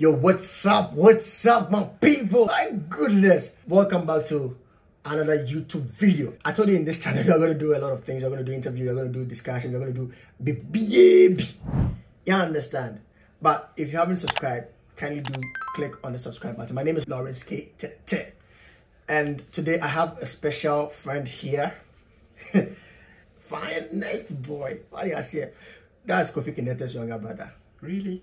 Yo, what's up? What's up, my people? My goodness. Welcome back to another YouTube video. I told you in this channel, we're going to do a lot of things. We're going to do interviews, we're going to do discussion, we're going to do baby. You understand? But if you haven't subscribed, kindly do click on the subscribe button. My name is Lawrence K. T T. And today I have a special friend here. Finest boy. What do you say? That's Kofi Kinaata's younger brother. Really?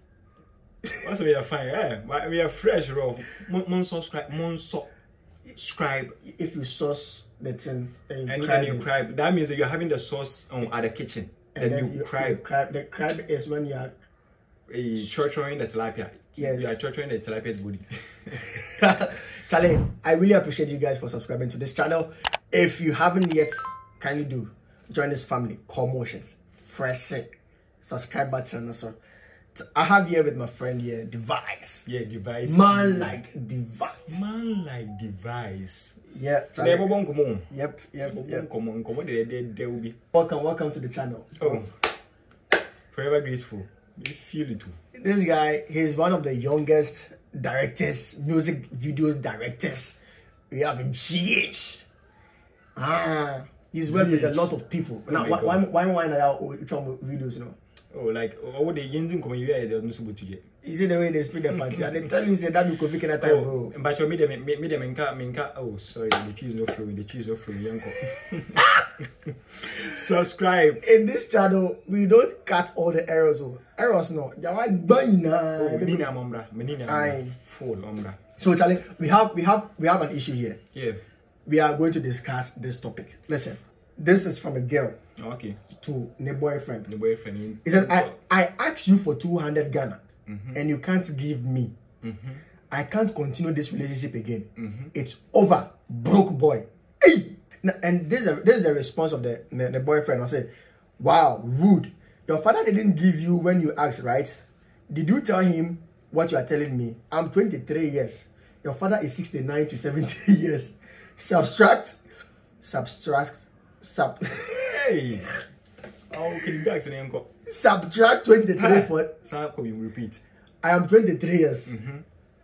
What's we are fine, eh? But We are fresh, bro. Mon subscribe, mon subscribe. If you sauce the thing and you And then you it. That means that you're having the sauce um, at the kitchen. and Then, you, crab. crab. The crab is when you are Uh, torturing the tilapia. Yes. You are torturing the tilapia's body. Charlie, I really appreciate you guys for subscribing to this channel. If you haven't yet, kindly do join this family. KorMotions, fresh it, subscribe button also. I have here with my friend here, Dvice. yeah, Dvice. Man like Dvice. Man like Dvice. Yeah, Today, Charlie. Bobo Nkomo. Yep, yep, yep. Welcome, welcome to the channel. Oh. Forever grateful. You feel it too. This guy, he's one of the youngest directors, music videos directors we have in GH. Ah, he's worked with a lot of people. Oh now, why, why, why, why now trying videos, you know? Oh, like, oh, the Yenzin Nkomo, you are the Nusubu to get. You see the way they speak the fancy. and they tell you, say, that be Kofi Kinaata, Oh, bro. but your media, media, menka, menka. Oh, sorry, the cheese no flowing. The cheese no flowing. Yanko. Subscribe. In this channel, we don't cut all the errors. Oh. Errors, no. They are bana. Oh, menina mombra, menina mombra. Full mombra. So, Charlie, we have, we have, we have an issue here. Yeah. We are going to discuss this topic. Listen, this is from a girl Oh, okay. to a boyfriend. The boyfriend. He says, I, I asked you for 200 Ghana Mm-hmm. and you can't give me. I can't continue this relationship again. Mm-hmm. It's over. Broke boy. Hey! And this is, a, this is the response of the, the, the boyfriend. I say, wow, rude. Your father didn't give you when you asked, right? Did you tell him what you are telling me? I'm 23 years. Your father is 69 to 70 years. Subtract, subtract, sub, Hey. Oh, can you go to uncle? subtract 23 for Sam, come you repeat. I am 23 years.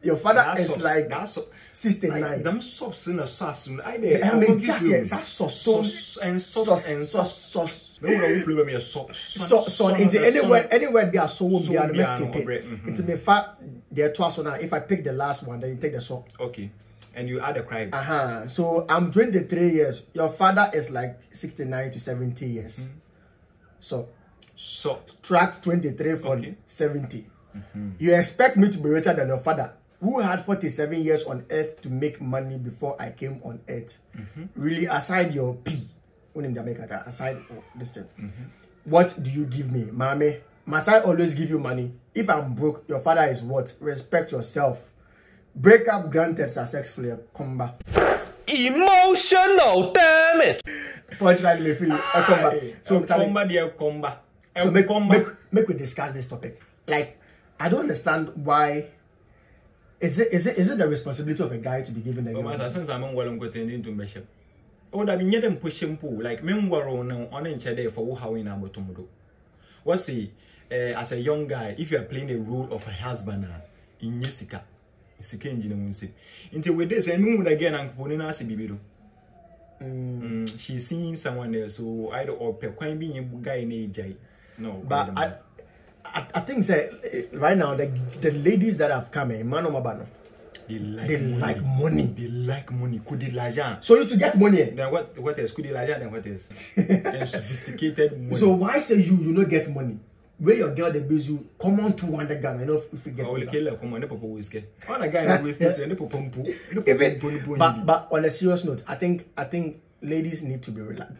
Your father That's is subs- like that's sub- 69. Like, them subs in a sauce. I did. I mean, just yes, that's sauce. sauce and sauce sauce, and sauce, sauce. sauce. No, we play with me a sauce. So, so into anywhere, anywhere they are so won't be So be obre- mhm. Into the fact they're twice so now. If I pick the last one, then you take the so. Okay. And you add a crime. Uh huh. So I'm 23 years. Your father is like 69 to 70 years. Mm-hmm. So So, track 23 from Okay. 70. You expect me to be richer than your father, who had 47 years on earth to make money before I came on earth. Really, aside your P, aside this thing, what do you give me, mommy? Must I always give you money? If I'm broke, your father is what? Respect yourself. Breakup granted, successfully. Come back. Emotional damage. Punchline me feel. I come back. So, so Charlie, comba dear comba. so make, comba. make, make we discuss this topic. Like, I don't understand why. Is it is it is it the responsibility of a guy to be given the Oh, girl? master, since I'm on well, I'm going to into Bishop. Oh, that mean, them push him pool. Like, men were on on in Chede for who how in our tomodo. What's say, uh, as a young guy, if you are playing the role of a husband uh, in Jessica, Sika engine won't say. Until with this, and moon again, and Ponina Sibido. Mm, she's seeing someone else, so either or per quite being a guy in AJ. No, But I, I, I think say right now the the ladies that have come in, man, mabano, they like they money. like money. They like money. Could they l'argent? So you to get money. eh? Then what? What else? Could they l'argent? Then what else? sophisticated money. So why say you you not get money? Where your girl they base you come on 200 Ghana, you know if you get. Back. kele on, ne popo whiskey. On a guy na whiskey, ne popo mpu. Ne popo Even, mpu, ne popo but but on a serious note, I think I think ladies need to be relaxed.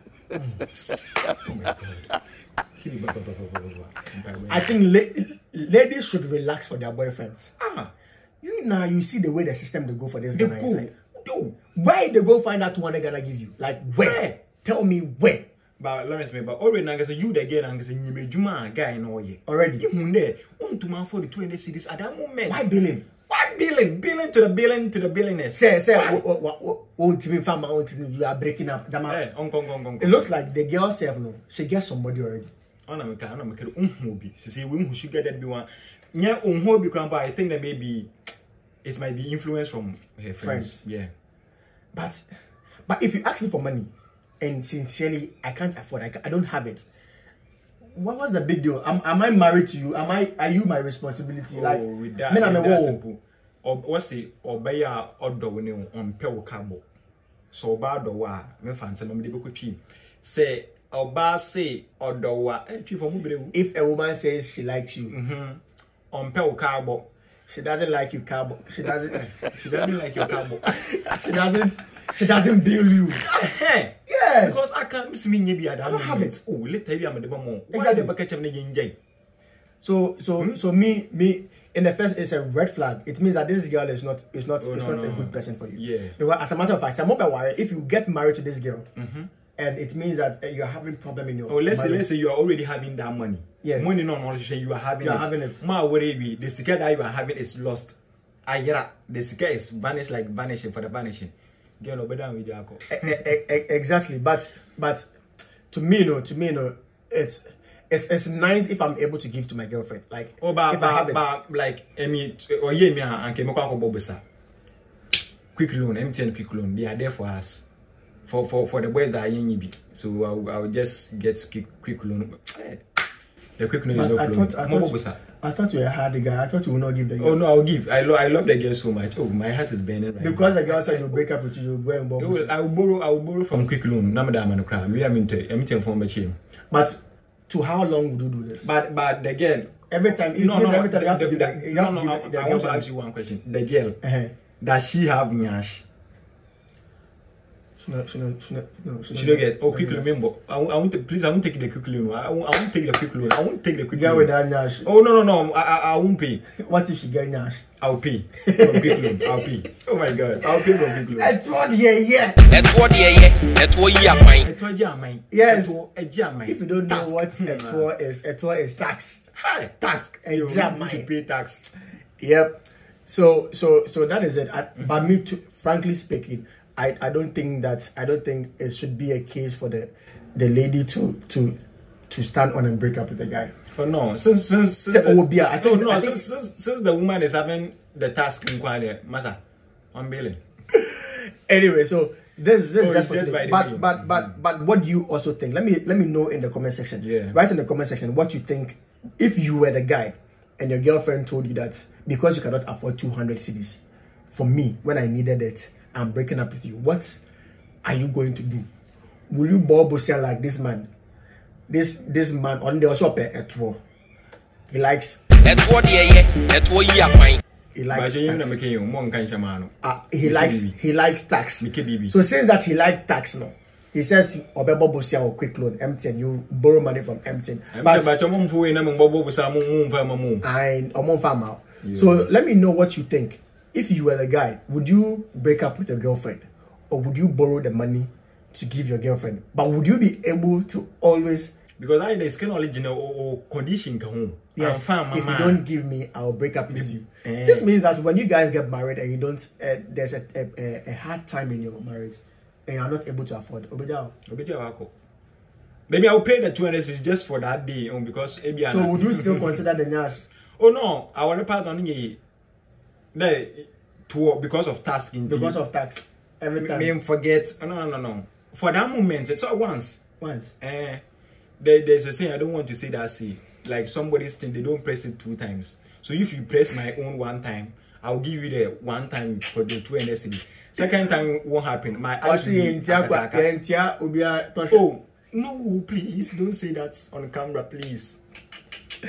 Oh my God. I think la- ladies should relax for their boyfriends. Ah, You now you see the way the system they go for this they Ghana go. inside. Yo. Where they go find that 200 Ghana give you? Like? Where? Tell me where. But Lawrence me, but already na say you the girl na say nyime juma guy na oye. Already. You hunde, on to man for the 200 cedis at that moment. Why billing? Why billing? Billing to the billing to the billionaires. Say say Why? won't even find my own thing. You are breaking up. Jama. Eh, on on on on. It looks like the girl self no. She gets somebody already. Ona me ka, ona me ka unhu bi. Sisi we unhu sugar that be one. Yeah, on whole grandpa, I think that maybe it might be influence from her friends. Friends. Yeah. But but if you ask me for money and sincerely I can't afford, I, I don't have it. What was the big deal? Am, am I married to you? Am I are you my responsibility? like oh, with that, me na with me that simple. Or what's it? Or buy a order when you on pel cabo. So bad or wa, me fancy me de twi. Say oba say order wa, eh twi for mu brew. If a woman says she likes you. On pel cabo. she doesn't like you, cabo. She doesn't. She doesn't like your cabo. she doesn't. She doesn't bill you. Yes. Because I can't miss me nyebi ada. don't have it. Oh, later bi am de mo. Why Exactly. the bucket am ne ngai? So so Hmm? so me me in the first it's a red flag. It means that this girl is not is not Oh, is no, not a good person for you. Yeah. Because as a matter of fact, I'm not worried if you get married to this girl, Mm-hmm. and it means that uh, you're having problem in your. Oh, let's say, let's say you are already having that money. Yes. Money no knowledge you are having You are it. having it. Ma worry be the secret that you are having is lost. Ayera, the secret is vanished like vanishing for the vanishing. Girl, no better with e- exactly, but but to me, no, to me, no, it's. It's, it's nice if I'm able to give to my girlfriend. Like, Oh, but, if I have but, it. like, I mean, or yeah, me and Kemoko Ako Bobesa. Quick loan, MTN quick loan, they are there for us. For for for the boys that are in Yibi. So I'll, I'll just get quick quick loan. The quick loan is not I flowing. thought, I, thought, Bobesa. I thought you were a hard guy. I thought you would not give the girl. Oh no, I'll give. I love I love the girl so much. Oh, my heart is burning right because now. the girl said you'll break up with you, you'll go and will, I will borrow. I will borrow from quick loan. Nam da man cry. Me am into. I'm into from chain. But to how long would you do this? But but the girl. Every time, No no. every time you have the- to give the- the, you no no. I, I want to ask you one question. The girl. Uh-huh. Does she have nyash? She not, she she not, no, She don't get. Oh, quick loan. Remember. I, won't- I want to please. I won't take the quick loan. I won't, I won't take the quick loan. I won't take the quick loan. with that nyash. Oh no no no. I, I I won't pay. What if she get nyash? I'll pay from quick loan. I'll pay. Oh my god. I'll pay from quick loan. I told you, yeah. ɛtoɔ deɛ yɛ ɛtoɔ yi akwan I told you I'm mine. Yes. I told you If you don't know what a tour is, a tour is tax. Hi. Task. You need to mine. pay tax. Yep. So so so that is it. I, But me, too, frankly speaking, I I don't think that I don't think it should be a case for the the lady to to to stand on and break up with the guy. Oh no, since since since oh, yeah, I think- no, I think- since, since since the woman is having the task in Kwale, Masa, I'm billing. Anyway, so this this Oh, is just for today. by But but but but what do you also think? Let me let me know in the comment section. Yeah. Write in the comment section what you think if you were the guy and your girlfriend told you that because you cannot afford 200 cedis for me when I needed it, I'm breaking up with you. What are you going to do? Will you bob like this man? This this man on the also pay a tour. He likes ɛtoɔ deɛ yɛ ɛtoɔ yi akwan he But likes you know, tax. Uh, he likes he likes tax. So since that he likes tax now, he says Obebo Bosia or quick loan, MTN, you borrow money from MTN. But But your for na mo bobo sa mo mo fa mo. I. So let me know what you think. If you were the guy, would you break up with your girlfriend? Or would you borrow the money to give your girlfriend? But would you be able to always Because I the skin original or, or condition ka ho. Yes, I'm fine, if you don't give me, I'll break up with you. Eh. This means that when you guys get married and you don't, uh, there's a, a, a, hard time in your marriage and you're not able to afford. Wako. Maybe I'll pay the 200 just for that day um, because maybe So would you still consider the nyash? Oh no, our part The to because of task in Because of tax. Every time. me forget. oh, No, no, no, no. For that moment, it's all once. Once. Eh, there, there's a saying. I don't want to say that. See, like somebody's thing, they don't press it two times. So if you press my own one time, I'll give you the one time for the two NSD. Second time won't happen. My I eyes will see be Tosh. Oh no, please don't say that on camera, please.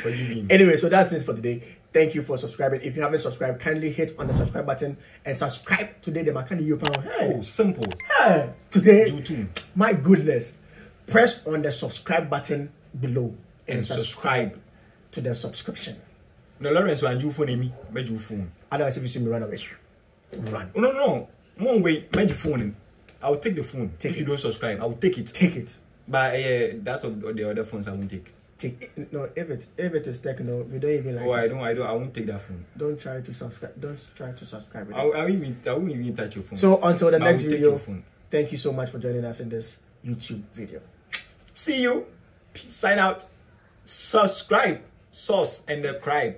Me. Anyway, so that's it for today. Thank you for subscribing. If you haven't subscribed, kindly hit on the subscribe button and subscribe today. The Makani you Hey, Oh, simple. hey, today. You too. My goodness. Press on the subscribe button below and, And subscribe subscribe. to the subscription. No, Lawrence, when you phone me, make you phone. Otherwise, if you see me run away, run. Oh, no, no. One way, make the phone. I'll take the phone. Take if you it. don't subscribe, I'll take it. Take it. But uh, that of the other phones, I won't take. Take. No, if it if it is Tecno, we don't even like Oh, I don't, I don't, I won't take that phone. Don't try to subscribe. Don't try to subscribe. I, I won't even, I won't even touch your phone. So until the I next video, thank you so much for joining us in this YouTube video. See you. Sign out. Subscribe. Sauce and the cribe.